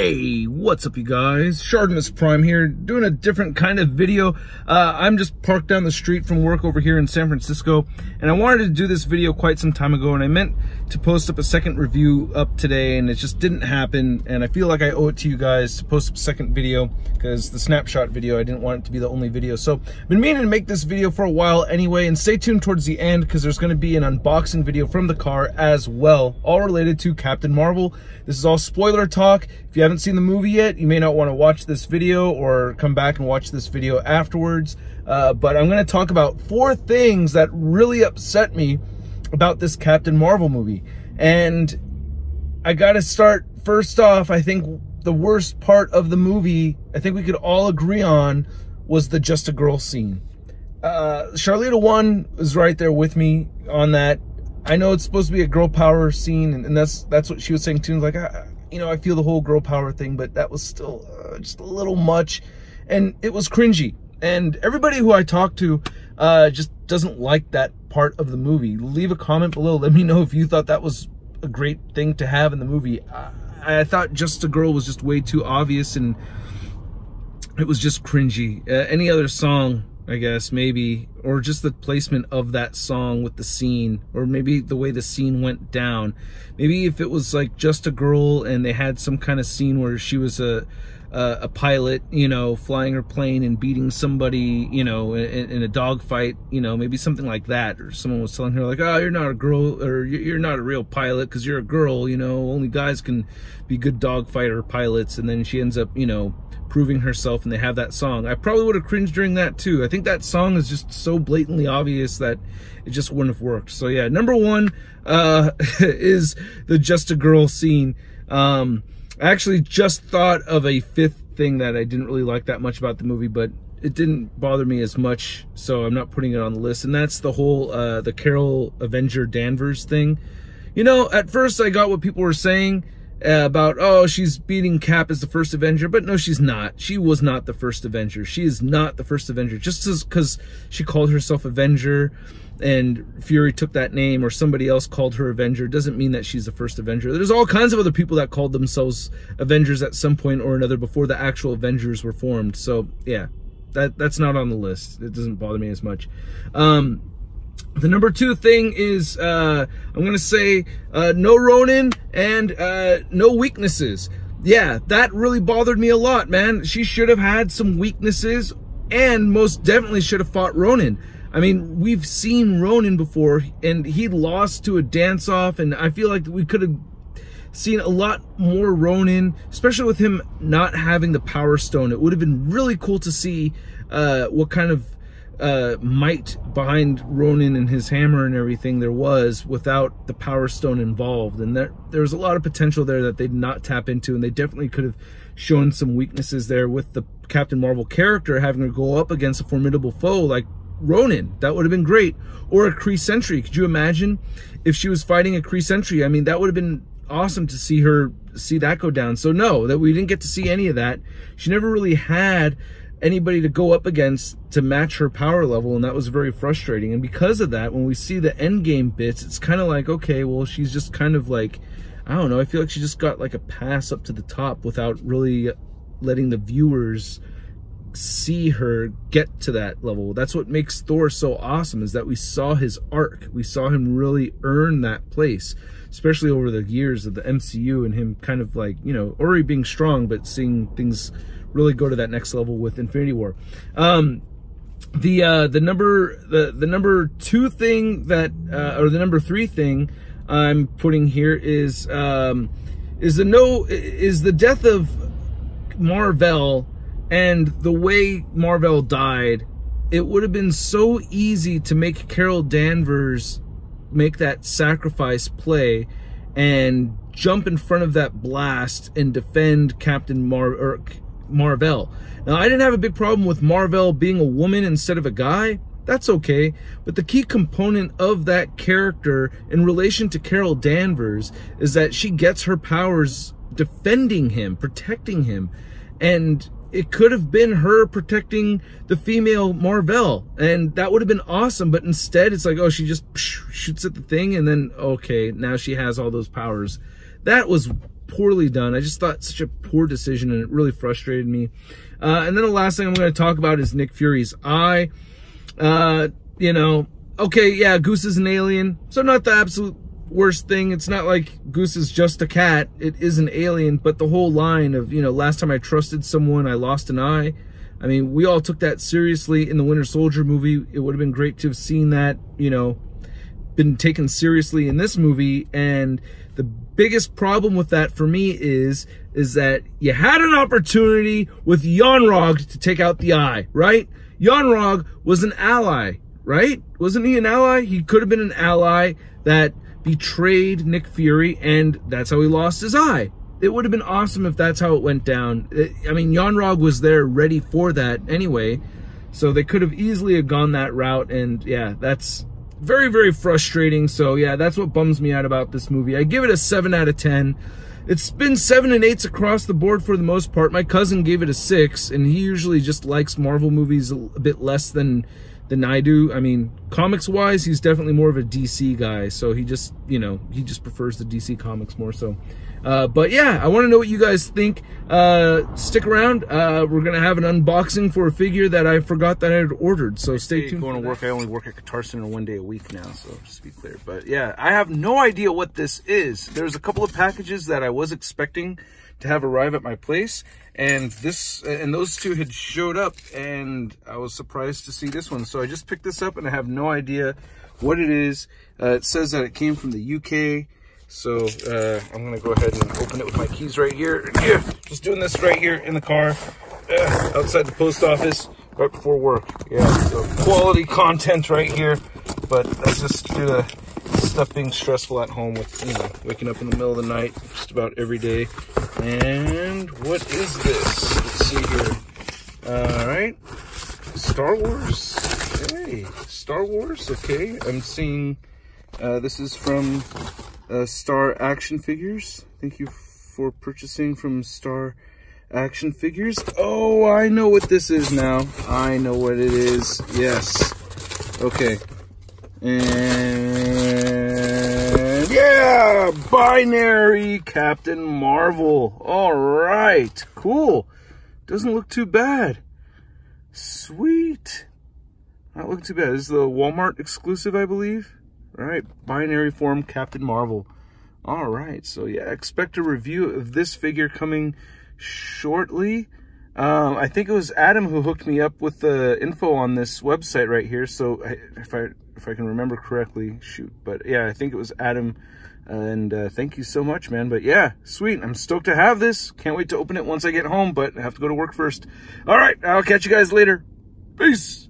Hey, what's up you guys? Shartimus Prime here, doing a different kind of video. Uh, I'm just parked down the street from work over here in San Francisco, and I wanted to do this video quite some time ago, and I meant to post up a second review up today, and it just didn't happen, and I feel like I owe it to you guys to post up a second video, because the snapshot video, I didn't want it to be the only video. So, I've been meaning to make this video for a while anyway, and stay tuned towards the end, because there's going to be an unboxing video from the car as well, all related to Captain Marvel. This is all spoiler talk. If you haven't seen the movie yet, you may not want to watch this video or come back and watch this video afterwards. Uh, but I'm going to talk about four things that really upset me about this Captain Marvel movie. And I got to start first off, I think the worst part of the movie, I think we could all agree on, was the Just a Girl scene. Uh, Charlita One was right there with me on that. I know it's supposed to be a girl power scene, and, and that's that's what she was saying too. Like, I, you know, I feel the whole girl power thing, but that was still uh, just a little much, and it was cringy. And everybody who I talked to uh, just doesn't like that part of the movie. Leave a comment below. Let me know if you thought that was a great thing to have in the movie. I, I thought Just a Girl was just way too obvious, and it was just cringy. Uh, any other song I guess, maybe, or just the placement of that song with the scene, or maybe the way the scene went down. Maybe if it was like just a girl and they had some kind of scene where she was a a, a pilot, you know, flying her plane and beating somebody, you know, in, in a dogfight, you know, maybe something like that, or someone was telling her like, oh, you're not a girl, or you're not a real pilot because you're a girl, you know, only guys can be good dogfighter pilots, and then she ends up, you know, proving herself and they have that song. I probably would have cringed during that too. I think that song is just so blatantly obvious that it just wouldn't have worked. So yeah, number one uh, is the Just a Girl scene. Um, I actually just thought of a fifth thing that I didn't really like that much about the movie, but it didn't bother me as much, so I'm not putting it on the list. And that's the whole uh, the Carol Avenger Danvers thing. You know, at first I got what people were saying, about, oh, she's beating Cap as the first Avenger, but no, she's not. She was not the first Avenger. She is not the first Avenger. Just because she called herself Avenger and Fury took that name or somebody else called her Avenger doesn't mean that she's the first Avenger. There's all kinds of other people that called themselves Avengers at some point or another before the actual Avengers were formed. So, yeah, that that's not on the list. It doesn't bother me as much. Um, the number two thing is, uh, I'm going to say, uh, no Ronan and uh, no weaknesses. Yeah, that really bothered me a lot, man. She should have had some weaknesses and most definitely should have fought Ronan. I mean, we've seen Ronan before and he lost to a dance off and I feel like we could have seen a lot more Ronan, especially with him not having the Power Stone. It would have been really cool to see uh, what kind of uh, might behind Ronan and his hammer and everything there was without the Power Stone involved. And there, there was a lot of potential there that they did not tap into, and they definitely could have shown some weaknesses there with the Captain Marvel character having to go up against a formidable foe like Ronan. That would have been great. Or a Kree Sentry. Could you imagine if she was fighting a Kree Sentry? I mean, that would have been awesome to see her see that go down. So no, that we didn't get to see any of that. She never really had anybody to go up against to match her power level and that was very frustrating. And because of that when we see the end game bits it's kind of like okay well she's just kind of like i don't know i feel like she just got like a pass up to the top without really letting the viewers see her get to that level. That's what makes thor so awesome is that we saw his arc. We saw him really earn that place especially over the years of the mcu and him kind of like you know already being strong but seeing things really go to that next level with Infinity War. Um, the uh, the number the the number two thing that uh, or the number three thing I'm putting here is um, is the no is the death of Mar-Vell and the way Mar-Vell died. It would have been so easy to make Carol Danvers make that sacrifice play and jump in front of that blast and defend Captain Mar or Mar-Vell. Now, I didn't have a big problem with Mar-Vell being a woman instead of a guy. That's okay. But the key component of that character in relation to Carol Danvers is that she gets her powers defending him, protecting him. And it could have been her protecting the female Mar-Vell, and that would have been awesome. But instead, it's like, oh, she just shoots at the thing, and then okay, now she has all those powers. That was poorly done. I just thought such a poor decision and it really frustrated me. Uh, and then the last thing I'm going to talk about is Nick Fury's eye. Uh, you know, okay, yeah, Goose is an alien, so not the absolute worst thing. It's not like Goose is just a cat. It is an alien, but the whole line of, you know, last time I trusted someone, I lost an eye. I mean, we all took that seriously in the Winter Soldier movie. It would have been great to have seen that, you know, been taken seriously in this movie. And the biggest problem with that for me is, is that you had an opportunity with Yon-Rogg to take out the eye, right? Yon-Rogg was an ally, right? Wasn't he an ally? He could have been an ally that betrayed Nick Fury, and that's how he lost his eye. It would have been awesome if that's how it went down. I mean, Yon-Rogg was there ready for that anyway, so they could have easily have gone that route, and yeah, that's very, very frustrating. So yeah, that's what bums me out about this movie. I give it a 7 out of 10. It's been 7 and 8s across the board for the most part. My cousin gave it a 6, and he usually just likes Marvel movies a bit less than than I do. I mean, comics wise, he's definitely more of a DC guy. So he just, you know, he just prefers the DC comics more so. Uh, but yeah, I want to know what you guys think. Uh, stick around. Uh, we're going to have an unboxing for a figure that I forgot that I had ordered. So stay tuned. Going to work. I only work at Guitar Center one day a week now. So just to be clear. But yeah, I have no idea what this is. There's a couple of packages that I was expecting to have arrive at my place. And this, and those two had showed up and I was surprised to see this one. So I just picked this up and I have no idea what it is. Uh, it says that it came from the UK. So uh, I'm gonna go ahead and open it with my keys right here. Yeah, just doing this right here in the car, uh, outside the post office, right before work. Yeah, so quality content right here. But that's just due to stuff being stressful at home with, you know, waking up in the middle of the night just about every day. And what is this? Let's see here. All right. Star Wars. Hey, Star Wars. Okay. I'm seeing uh, this is from uh, Star Action Figures. Thank you for purchasing from Star Action Figures. Oh, I know what this is now. I know what it is. Yes. Okay. And yeah, binary Captain Marvel. All right, cool. Doesn't look too bad. Sweet. Not looking too bad. This is the Walmart exclusive, I believe. All right, binary form Captain Marvel. All right, so yeah, expect a review of this figure coming shortly. Um, I think it was Adam who hooked me up with the info on this website right here. So if I if I can remember correctly, shoot. But yeah, I think it was Adam. And uh, thank you so much, man. But yeah, sweet. I'm stoked to have this. Can't wait to open it once I get home, but I have to go to work first. All right, I'll catch you guys later. Peace.